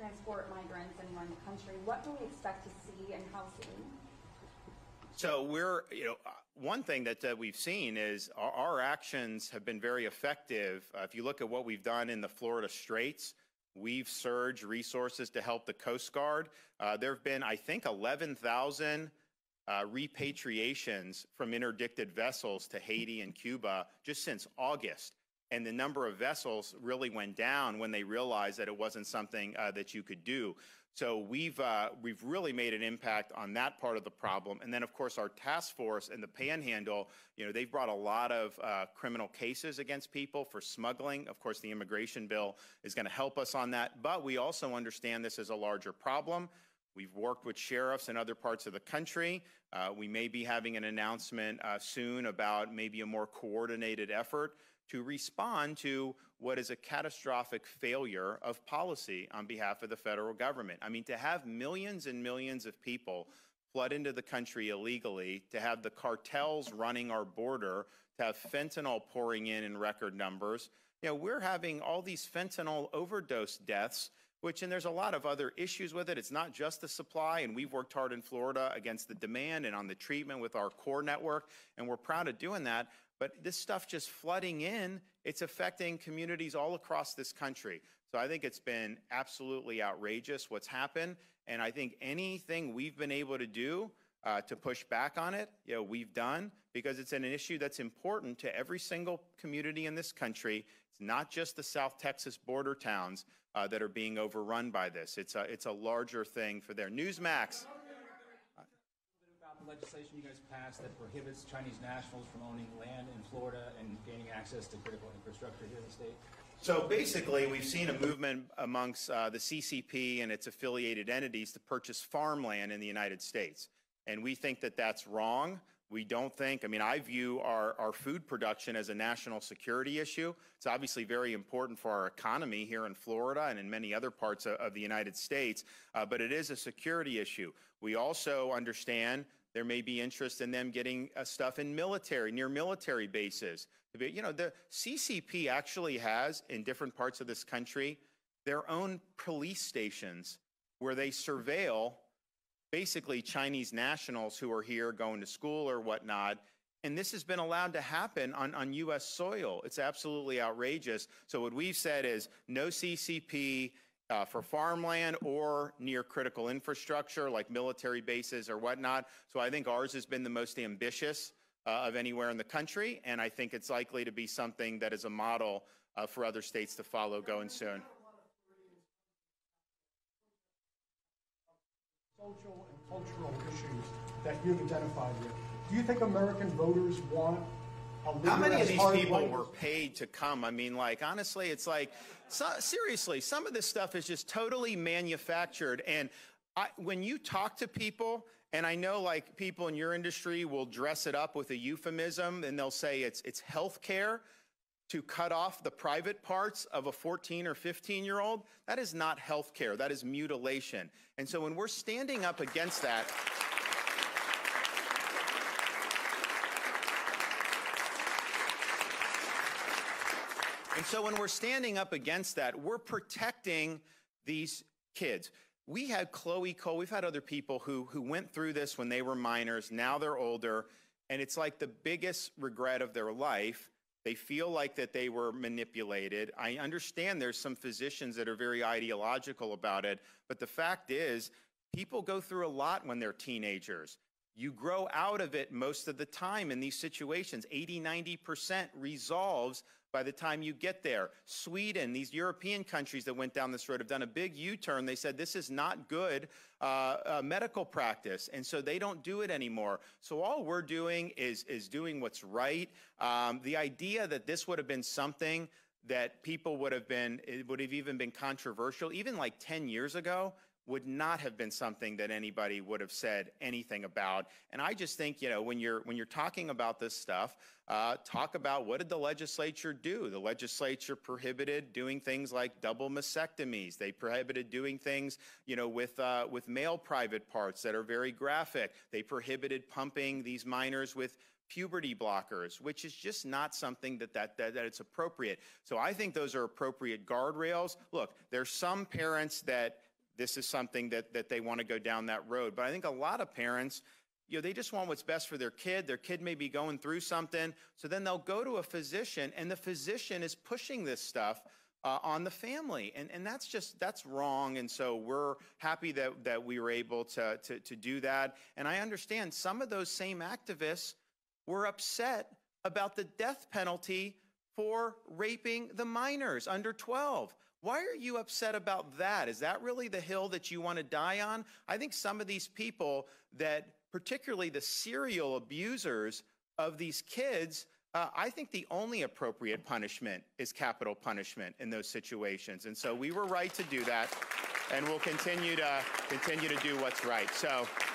transport migrants anywhere in the country. What do we expect to see and how soon? So we're, you know, one thing that uh, we've seen is our, our, actions have been very effective. Uh, if you look at what we've done in the Florida Straits, we've surged resources to help the Coast Guard. Uh, there have been, I think, 11,000 uh, repatriations from interdicted vessels to Haiti and Cuba just since August. And the number of vessels really went down when they realized that it wasn't something uh, that you could do. So we've uh, we've really made an impact on that part of the problem. And then, of course, our task force and the Panhandle, you know, they've brought a lot of uh, criminal cases against people for smuggling. Of course, the immigration bill is going to help us on that. But we also understand this is a larger problem. We've worked with sheriffs in other parts of the country. Uh, we may be having an announcement uh, soon about maybe a more coordinated effort to respond to what is a catastrophic failure of policy on behalf of the federal government. I mean, to have millions and millions of people flood into the country illegally, to have the cartels running our border, to have fentanyl pouring in in record numbers. You know, we're having all these fentanyl overdose deaths, which, and there's a lot of other issues with it. It's not just the supply, and we've worked hard in Florida against the demand and on the treatment with our core network, and we're proud of doing that. But this stuff just flooding in, it's affecting communities all across this country. So I think it's been absolutely outrageous what's happened. And I think anything we've been able to do uh, to push back on it, you know, we've done because it's an issue that's important to every single community in this country. It's not just the South Texas border towns uh, that are being overrun by this. It's a, it's a larger thing for their Newsmax legislation you guys passed that prohibits Chinese nationals from owning land in Florida and gaining access to critical infrastructure here in the state? So basically, we've seen a movement amongst uh, the CCP and its affiliated entities to purchase farmland in the United States. And we think that that's wrong. We don't think, I mean, I view our, our food production as a national security issue. It's obviously very important for our economy here in Florida and in many other parts of, of the United States, uh, but it is a security issue. We also understand there may be interest in them getting uh, stuff in military, near military bases. You know, the CCP actually has, in different parts of this country, their own police stations where they surveil basically Chinese nationals who are here going to school or whatnot. And this has been allowed to happen on, on U.S. soil. It's absolutely outrageous. So, what we've said is no CCP, uh, for farmland or near critical infrastructure like military bases or whatnot. So I think ours has been the most ambitious uh, of anywhere in the country, and I think it's likely to be something that is a model uh, for other states to follow going soon. Social and cultural issues that you've identified here. Do you think American voters want how many of these people were paid to come? I mean, like, honestly, it's like, so, seriously, some of this stuff is just totally manufactured. And I, when you talk to people, and I know like people in your industry will dress it up with a euphemism and they'll say it's, it's health care to cut off the private parts of a 14 or 15 year old. That is not health care, that is mutilation. And so when we're standing up against that, And so when we're standing up against that, we're protecting these kids. We had Chloe Cole, we've had other people who, who went through this when they were minors, now they're older, and it's like the biggest regret of their life. They feel like that they were manipulated. I understand there's some physicians that are very ideological about it, but the fact is, people go through a lot when they're teenagers. You grow out of it most of the time in these situations. 80, 90% resolves by the time you get there. Sweden, these European countries that went down this road have done a big U turn. They said this is not good uh, uh, medical practice, and so they don't do it anymore. So all we're doing is, is doing what's right. Um, the idea that this would have been something that people would have been, it would have even been controversial, even like 10 years ago, would not have been something that anybody would have said anything about. And I just think, you know, when you're when you're talking about this stuff, uh, talk about what did the legislature do? The legislature prohibited doing things like double mastectomies. They prohibited doing things, you know, with uh, with male private parts that are very graphic. They prohibited pumping these minors with puberty blockers, which is just not something that, that, that, that, it's appropriate. So I think those are appropriate guardrails. Look, there's some parents that this is something that, that they want to go down that road. But I think a lot of parents, you know, they just want what's best for their kid. Their kid may be going through something. So then they'll go to a physician, and the physician is pushing this stuff uh, on the family. And, and that's just, that's wrong. And so we're happy that, that we were able to, to, to do that. And I understand some of those same activists were upset about the death penalty for raping the minors under 12. Why are you upset about that? Is that really the hill that you want to die on? I think some of these people that, particularly the serial abusers of these kids, uh, I think the only appropriate punishment is capital punishment in those situations. And so we were right to do that, and we'll continue to continue to do what's right. So